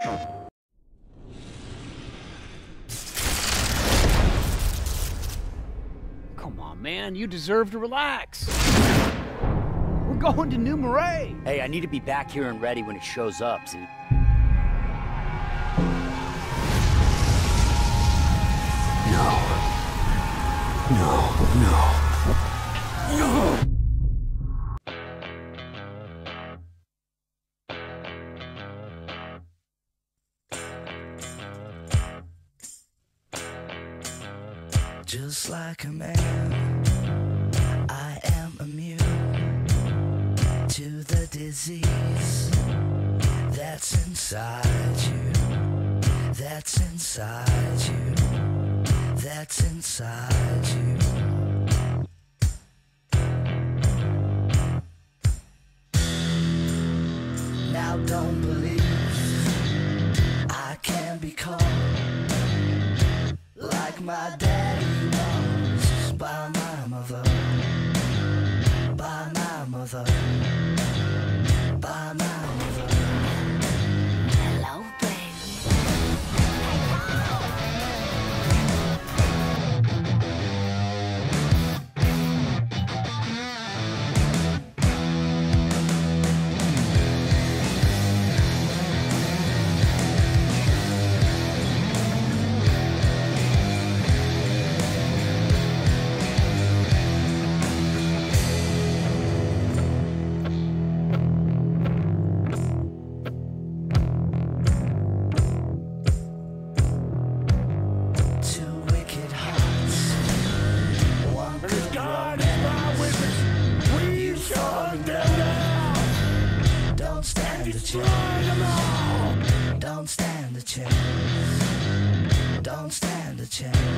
Come on, man. You deserve to relax. We're going to New Marais. Hey, I need to be back here and ready when it shows up, see? No. No, no, no. Just like a man, I am immune to the disease that's inside you. That's inside you. That's inside you. Now don't believe I can be caught like my daddy another You fall down. Don't stand a chance. Don't stand a chance. Don't stand a chance.